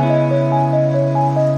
うん。